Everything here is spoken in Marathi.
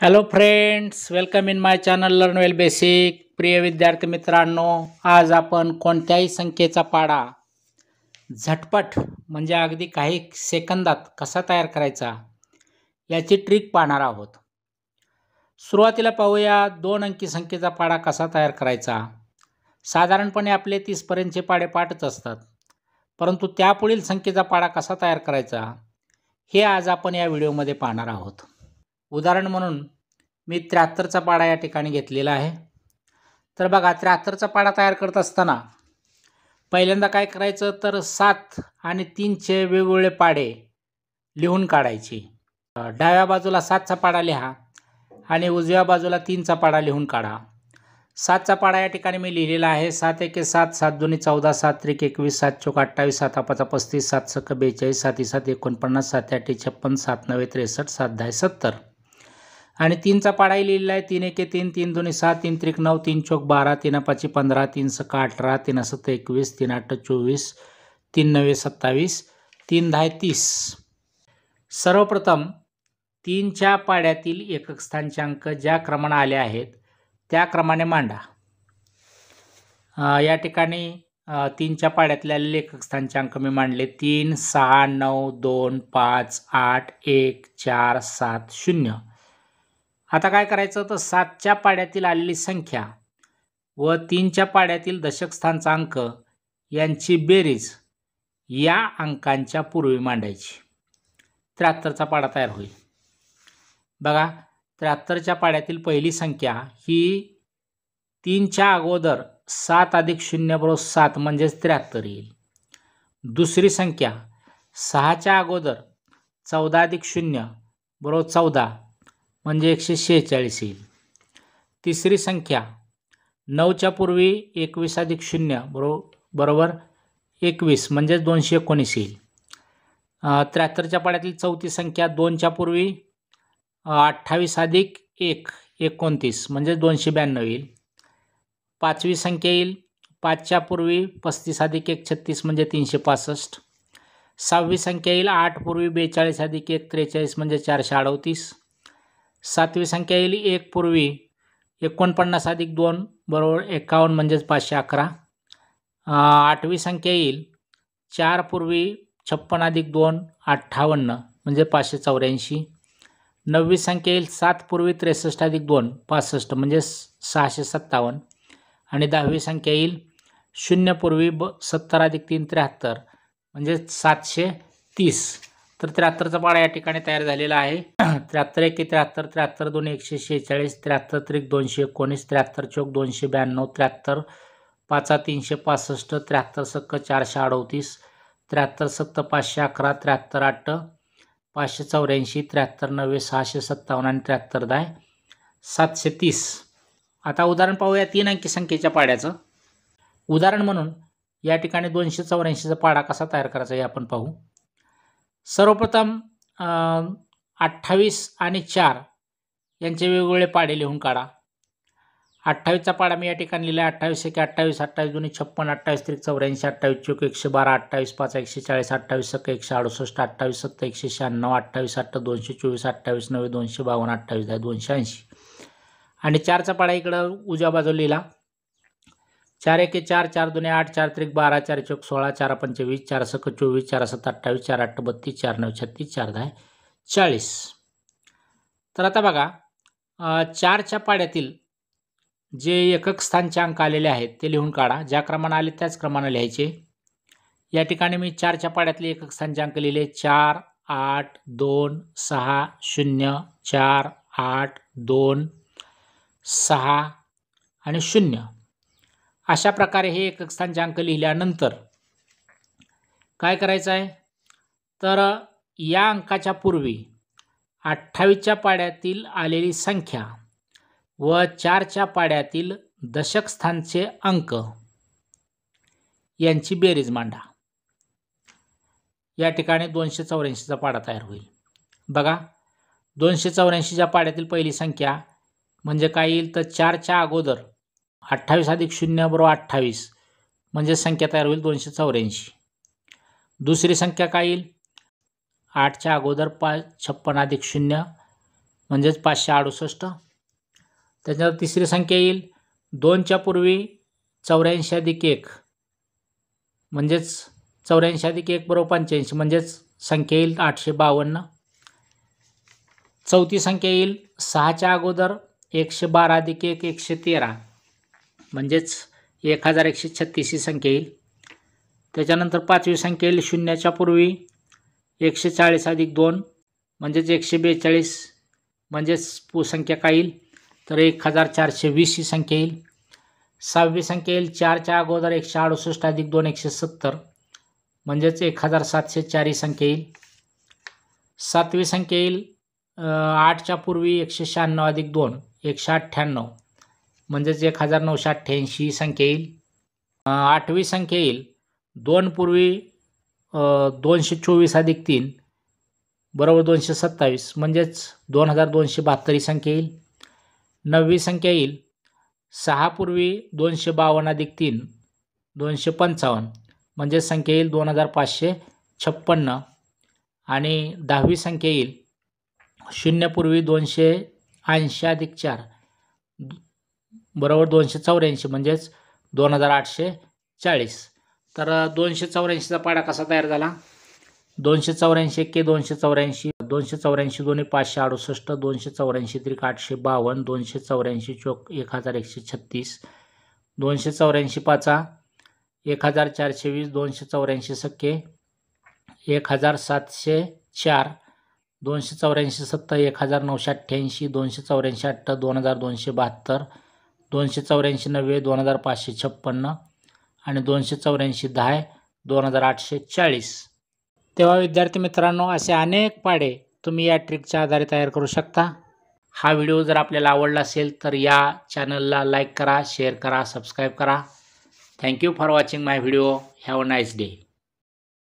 Hello friends welcome in my channel learn well basic प्रिय विद्यार्थी मित्रांनो आज आपण कोणत्याही संख्येचा पाडा झटपट म्हणजे अगदी काही सेकंदात कसा तयार करायचा याची ट्रिक पाहणार आहोत. सुरुवातीला पाहूया दोन अंकी संख्येचा पाडा कसा तयार करायचा. साधारणपणे आपले तीसपर्यंतचे पाडे पाठच असतात परंतु त्यापुढील संख्येचा पाडा कसा तयार करायचा हे आज आपण या व्हिडिओमध्ये पाहणार आहोत. उदाहरण म्हणून मी त्र्याहत्तरचा पाडा या ठिकाणी घेतलेला आहे. तर बघा त्र्याहत्तरचा पाडा तयार करत असताना पहिल्यांदा काय करायचं? तर सात आणि तीनचे वेगवेगळे पाडे लिहून काढायचे. डाव्या बाजूला सातचा पाडा लिहा आणि उजव्या बाजूला तीनचा पाडा लिहून काढा. सातचा पाडा या ठिकाणी मी लिहिलेला आहे. सात एके सात सात दोन्ही चौदा सात त्रिक एकवीस सात चौक अठ्ठावीस सात पाचा पस्तीस सात सक बेचाळीस साती सात एकोणपन्नास सात आठ छप्पन सात नव्वे त्रेसष्ट सात दहा सत्तर. आणि तीनचा पाडाही लिहिलेला आहे. तीन एके तीन तीन दोन्ही सात तीन त्रिक नऊ तीन चौक बारा तीन पाचशे पंधरा तीन सका अठरा तीन सत्त एकवीस तीन आठ चोवीस तीन नव्वे सत्तावीस तीन दहा तीस. सर्वप्रथम तीनच्या पाड्यातील एकक स्थानचे अंक ज्या क्रमाने आले आहेत त्या क्रमाने मांडा. या ठिकाणी तीनच्या पाड्यातल्या लेखक स्थानचे अंक मी मांडले. तीन सहा नऊ दोन पाच आठ एक चार सात शून्य. आता काय करायचं तर सातच्या पाड्यातील आलेली संख्या व तीनच्या पाड्यातील दशकस्थानचा अंक यांची बेरीज या अंकांच्या पूर्वी मांडायची. त्र्याहत्तरचा पाडा तयार होईल. बघा त्र्याहत्तरच्या पाड्यातील पहिली संख्या ही तीनच्या अगोदर सात अधिक शून्य बरोबर सात म्हणजेच त्र्याहत्तर येईल. दुसरी संख्या सहाच्या अगोदर चौदा अधिक शून्य बरोबर चौदा म्हणजे एकशे शेहेचाळीस येईल. तिसरी संख्या नऊच्या पूर्वी एकवीस अधिक शून्य बरो बरोबर एकवीस म्हणजेच दोनशे एकोणीस येईल. त्र्याहत्तरच्या पाड्यातील चौथी संख्या दोनच्या पूर्वी अठ्ठावीस अधिक एक एकोणतीस म्हणजेच दोनशे ब्याण्णव येईल. पाचवी संख्या येईल. पाचच्या पूर्वी पस्तीस अधिक एक छत्तीस म्हणजे तीनशे पासष्ट. सहावी संख्या येईल. आठ पूर्वी बेचाळीस अधिक एक त्रेचाळीस म्हणजे चारशे अडतीस. सातवी संख्या येईल एक पूर्वी एकोणपन्नास अधिक दोन बरोबर एकावन्न म्हणजेच पाचशे अकरा. आठवी संख्या येईल. चार पूर्वी छप्पन अधिक दोन अठ्ठावन्न म्हणजे पाचशे चौऱ्याऐंशी. नववी संख्या येईल. सात पूर्वी त्रेसष्ट अधिक दोन पासष्ट म्हणजे सहाशे सत्तावन्न. आणि दहावी संख्या येईल. शून्यपूर्वी ब सत्तर अधिक तीन त्र्याहत्तर म्हणजे सातशे तीस. तर त्र्याहत्तरचा पाडा या ठिकाणी तयार झालेला आहे. त्र्याहत्तर एक त्र्याहत्तर त्र्याहत्तर दोन एकशे शेहेचाळीस त्र्याहत्तर त्रिक दोनशे एकोणीस त्र्याहत्तर चौक दोनशे ब्याण्णव त्र्याहत्तर पाचा तीनशे पासष्ट त्र्याहत्तर सक्क चारशे अडतीस त्र्याहत्तर सत्त पाचशे अकरा त्र्याहत्तर आठ पाचशे चौऱ्याऐंशी त्र्याहत्तर नव्वे सहाशे सत्तावन्न आणि त्र्याहत्तर दहा सातशे तीस. आता उदाहरण पाहूया तीन अंकी संख्येच्या पाड्याचं. उदाहरण म्हणून या ठिकाणी दोनशे चौऱ्याऐंशीचा पाडा कसा तयार करायचा हे आपण पाहू. सर्वप्रथम अठ्ठावीस आणि चार यांचे वेगवेगळे पाडे लिहून काढा. अठ्ठावीसचा पाडा मी या ठिकाणी लिहिला आहे अठ्ठावीस एक अठ्ठावीस अठ्ठावीस दोन्ही छप्पन अठ्ठावीस त्रिक चौऱ्याऐंशी अठ्ठावीस चौक एकशे बारा अठ्ठावीस पाच एकशे चाळीस अठ्ठावीस सक एकशे अडुसष्ट अठ्ठावीस सत्त एकशे शहाण्णव अठ्ठावीस अठ्ठ दोनशे चोवीस अठ्ठावीस नव्वे दोनशे बावन्न अठ्ठावीस दहा दोनशे ऐंशी. आणि चारचा पाडा इकडं उजव्या बाजूला लिहिला. चार एके चार चार दोन्ही आठ चार त्रिक बारा चार चौक सोळा चार पंचवीस चार सक चोवीस चार सत्त अठ्ठावीस चार आठ बत्तीस चार नऊ छत्तीस चार दहा चाळीस. तर आता बघा चारच्या पाड्यातील जे एकक स्थानचे अंक आलेले आहेत ते लिहून काढा. ज्या क्रमाने आले त्याच क्रमाने लिहायचे. या ठिकाणी मी चारच्या पाड्यातले एकक स्थानचे अंक लिहिले. चार आठ दोन सहा शून्य चार आठ दोन सहा आणि शून्य. अशा प्रकारे हे एकक स्थानचे अंक लिहिल्यानंतर काय करायचं आहे? तर या अंकाच्या पूर्वी अठ्ठावीसच्या पाड्यातील आलेली संख्या व चारच्या पाड्यातील दशक स्थानचे अंक यांची बेरीज मांडा. या ठिकाणी दोनशे चौऱ्याऐंशीचा पाडा तयार होईल. बघा दोनशे चौऱ्याऐंशीच्या पाड्यातील पहिली संख्या म्हणजे काय येईल? तर चारच्या अगोदर अठ्ठावीस अधिक शून्य बरोबर अठ्ठावीस. म्हणजे संख्या तयार होईल दोनशे चौऱ्याऐंशी. दुसरी संख्या काय येईल? आठच्या अगोदर पाच छप्पन अधिक शून्य म्हणजेच पाचशे अडुसष्ट. त्याच्यानंतर तिसरी संख्या येईल. दोनच्या पूर्वी चौऱ्याऐंशी अधिक एक म्हणजेच चौऱ्याऐंशी अधिक एक बरोबर पंच्याऐंशी म्हणजेच संख्या येईल आठशे बावन्न. चौथी संख्या येईल. सहाच्या अगोदर एकशे बारा अधिक एक एकशे तेरा. म्हणजेच एक हजार एकशे छत्तीस ही संख्या येईल. त्याच्यानंतर पाचवी संख्या येईल शून्याच्या पूर्वी. एकशे चाळीस अधिक दोन म्हणजेच एकशे बेचाळीस म्हणजेच संख्या काय येईल? तर एक हजार चारशे वीस ही संख्या येईल. सहावी संख्या येईल चारच्या अगोदर एकशे अडुसष्ट अधिक दोन एकशे सत्तर म्हणजेच एक हजार सातशे चार ही संख्या येईल. सातवी संख्या येईल आठच्या पूर्वी एकशे शहाण्णव अधिक दोन एकशे अठ्ठ्याण्णव. म्हणजेच एक हजार नऊशे अठ्ठ्याऐंशी संख्या येईल. आठवी संख्या येईल. दोन पूर्वी दोनशे चोवीस अधिक तीन बरोबर दोनशे सत्तावीस म्हणजेच दोन हजार दोनशे बहात्तर ही संख्या येईल. नववी संख्या येईल. सहा पूर्वी दोनशे बावन्न अधिक तीन दोनशे पंचावन्न म्हणजेच संख्या येईल दोन हजार पाचशे छप्पन्न. आणि दहावी संख्या येईल. शून्यपूर्वी दोनशे ऐंशी अधिक चार बरोबर दोनशे चौऱ्याऐंशी म्हणजेच दोन हजार आठशे चाळीस. तर दोनशे चौऱ्याऐंशीचा पाडा कसा तयार झाला? दोनशे चौऱ्याऐंशी एके दोनशे चौऱ्याऐंशी दोनशे चौऱ्याऐंशी दोन्ही पाचशे अडुसष्ट दोनशे चौऱ्याऐंशी त्रिक आठशे बावन्न दोनशे चौऱ्याऐंशी चोक एक हजार एकशे छत्तीस दोनशे चौऱ्याऐंशी पाचा एक हजार चारशे वीस दोनशे चौऱ्याऐंशी सख्खे एक हजार सातशे चार दोनशे चौऱ्याऐंशी सत्तर एक हजार नऊशे अठ्ठ्याऐंशी दोनशे चौऱ्याऐंशी अठ्ठ दोन हजार दोनशे बहात्तर दोनशे चौऱ्याऐंशी नव्वे दोन हजार पाचशे छप्पन्न आणि दोनशे चौऱ्याऐंशी दहा दोन हजार आठशे चाळीस. तेव्हा विद्यार्थी मित्रांनो असे अनेक पाडे तुम्ही या ट्रिकच्या आधारे तयार करू शकता. हा व्हिडिओ जर आपल्याला आवडला असेल तर या चॅनलला लाईक करा शेअर करा सबस्क्राईब करा. Thank you for watching my video have a nice day